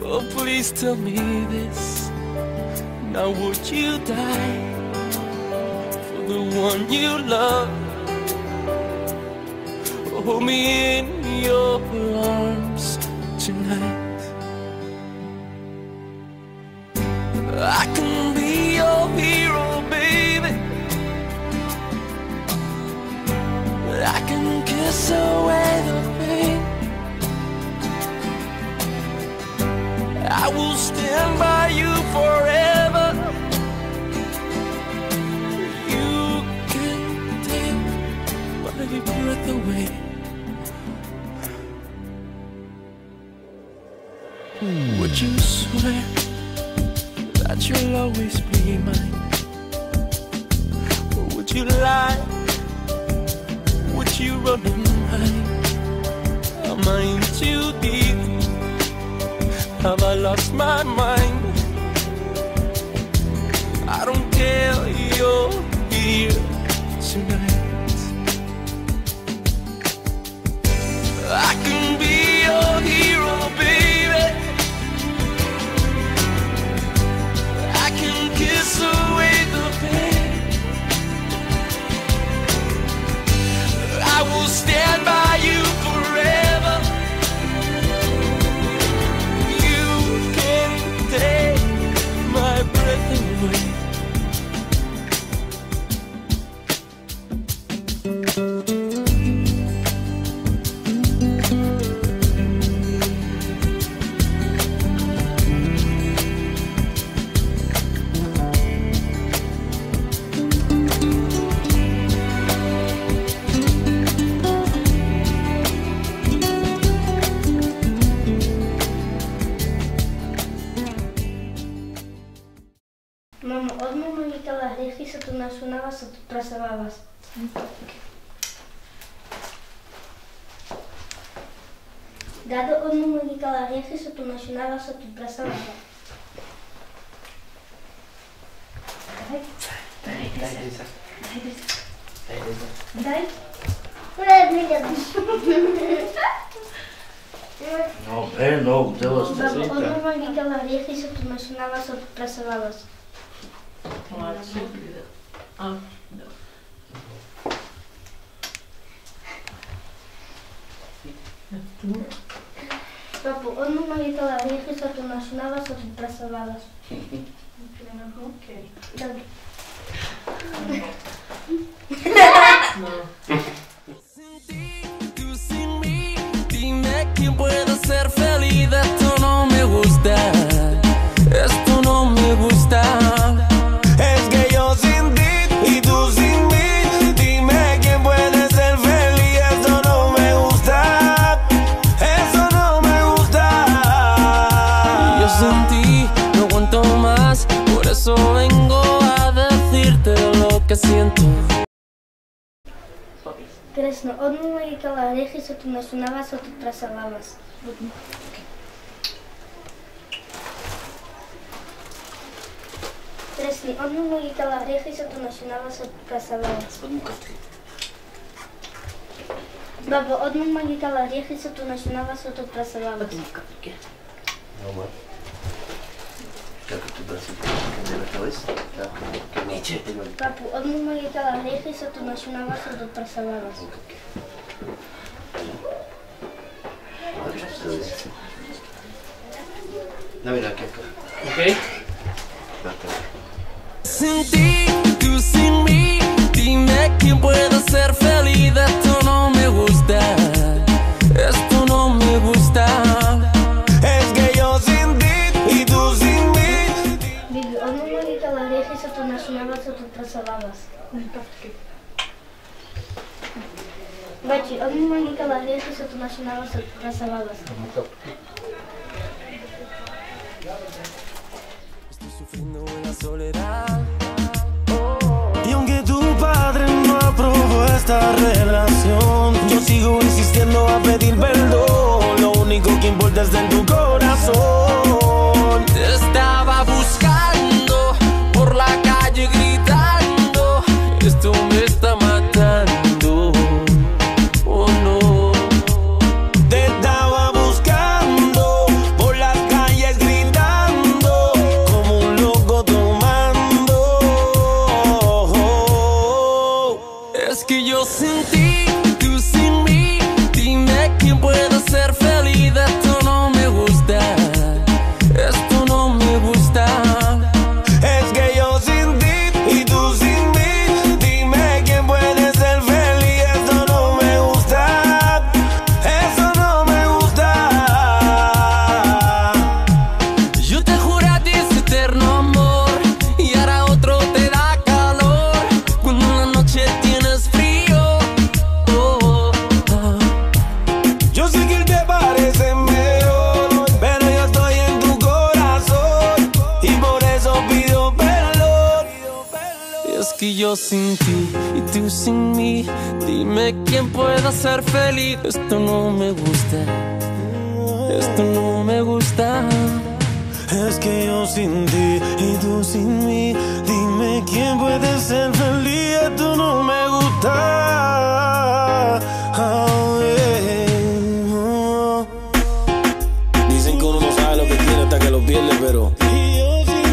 Oh, tell me this. Now would you die for the one you love? Hold me in your arms tonight. Away the I will stand by you forever. I pracovabas o tú pracovabas? Даде одну му ги каларехи, со ту начинава со ту прасавата. Дай. Дай, дай, дай. Дай, дай. Дай. Дай. Дай, дай. Но, е, но, дела сте си. Одно му ги каларехи, со ту начинава со ту прасавата. Молодцы. А, да. Папо, одно навикала рехи са ту нашинава са ту пресавала. Окей. Да. alejes sotonacionabas, sototrasalabas. Тресни, он ему летала ореха и сато начинала се пресавала. Од мукавки. Баба, од му магитала ореха и сато начинала се от пресавала. Од мукавки. Ама. Както да се къде да тоес? Да. Ниче. Папо, од му магитала ореха и сато начинала се от пресавала. Мукавки. Dame Sin ti, dime quién puede ser feliz, esto no me gusta. Бачи, одно и кала рехи се ту насунава се ту прасававас. Estoy sufriendo en la soledad. Y aunque tu padre no aprobó esta relación, yo sigo insistiendo a pedir perdón. Lo único que importa es en tu corazón. Te estaba buscando por la calle gritando. Esto me está yo sin ti y tú sin mí, dime quién pueda ser feliz. Esto no me gusta, esto no me gusta. Es que yo sin ti y tú sin mí, dime quién puede ser feliz. Esto no me gusta. Ah, eh, oh. Dicen que uno no sabe lo que tiene hasta que lo pierde, pero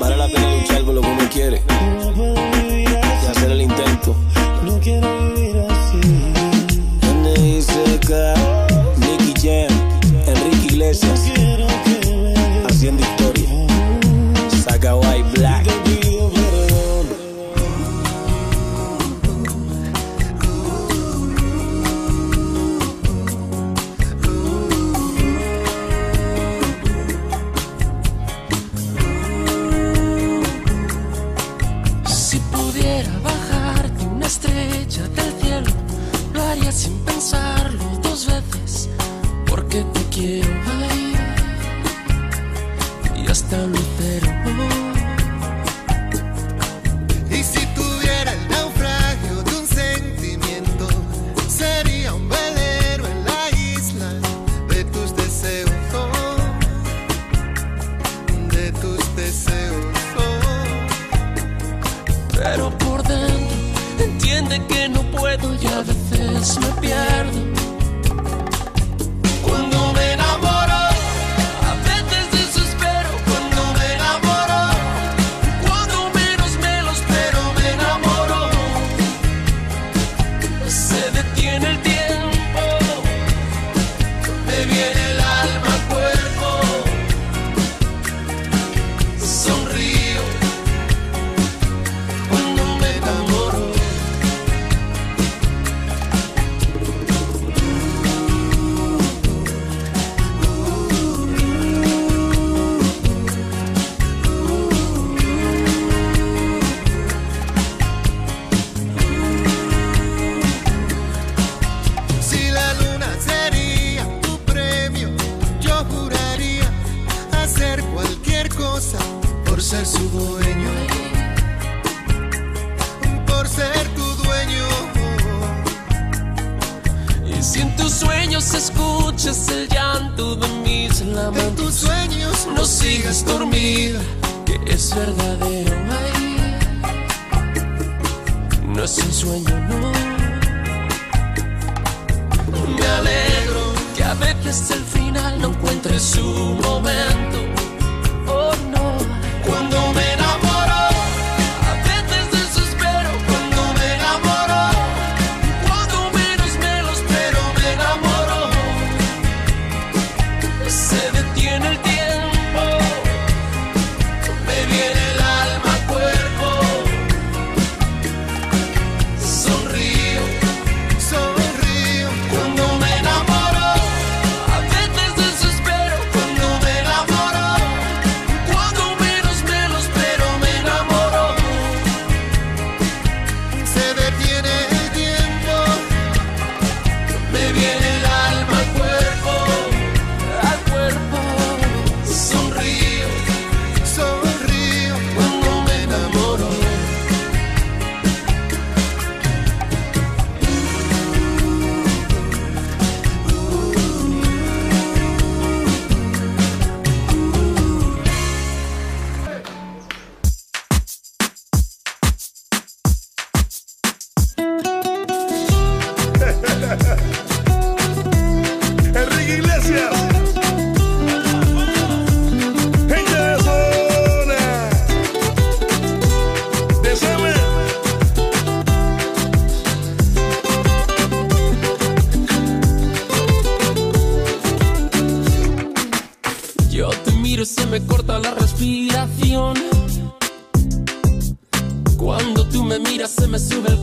vale la pena luchar por lo que uno quiere looking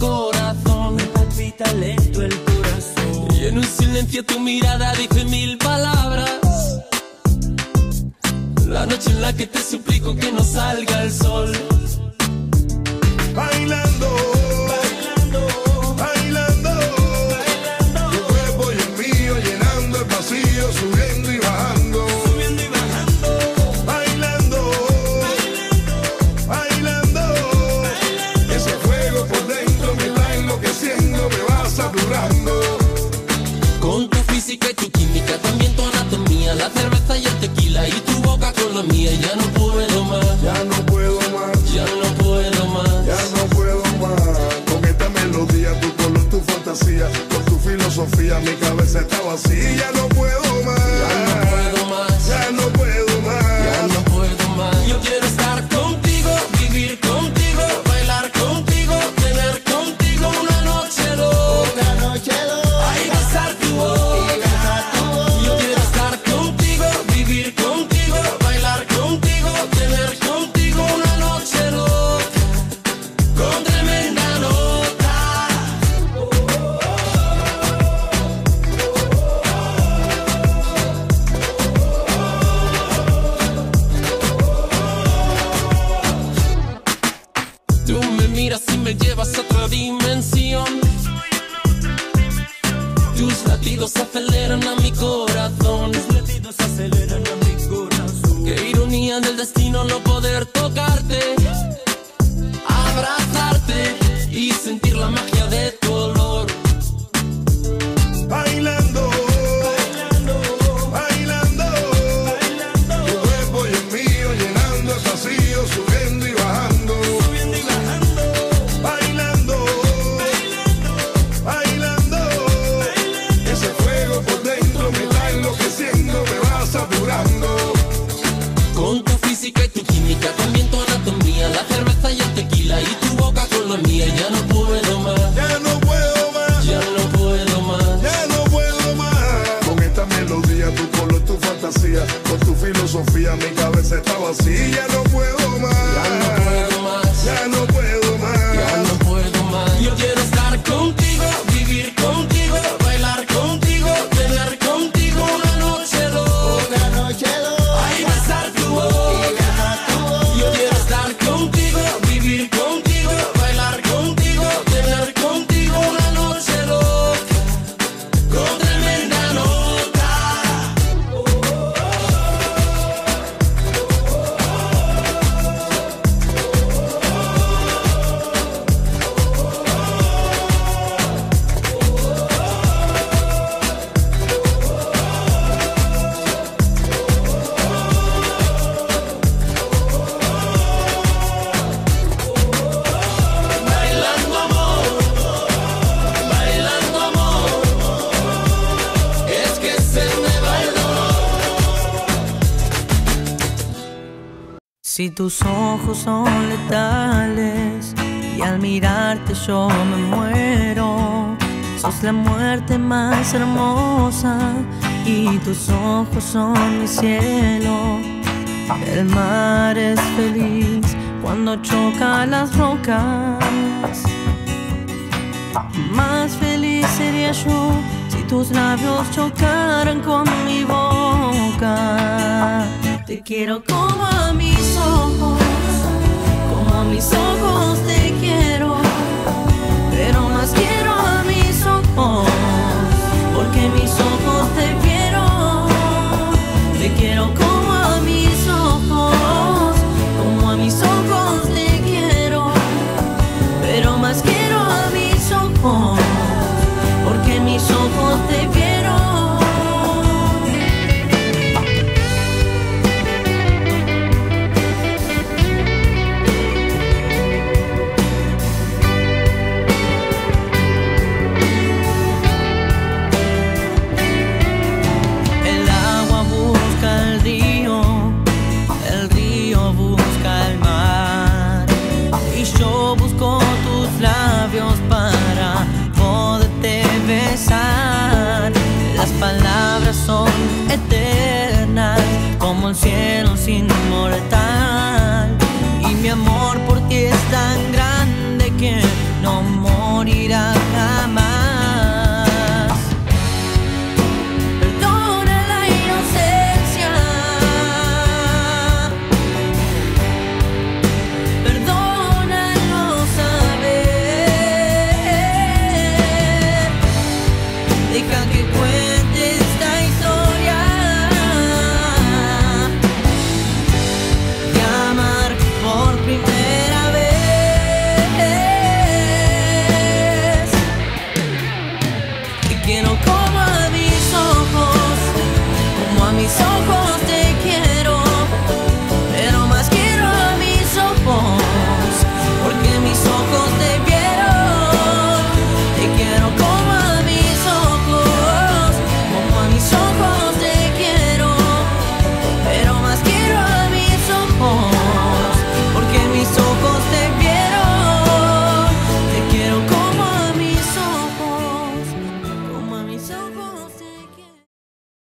corazón Me palpita lento el corazón. Y en un silencio tu mirada dice mil palabras. La noche en la que te suplico que no salga el sol. del destino no poder tocar. Tus ojos son letales y al mirarte yo me muero, sos la muerte más hermosa y tus ojos son mi cielo. El mar es feliz cuando choca las rocas. Más feliz sería yo si tus labios chocaran con mi boca. Te quiero como a mis ojos, como a mis ojos te quiero, pero más quiero a mis ojos, porque mis ojos te palabras son eternas, como el cielo sin mortal. Y mi amor por ti es tan grande que no morirá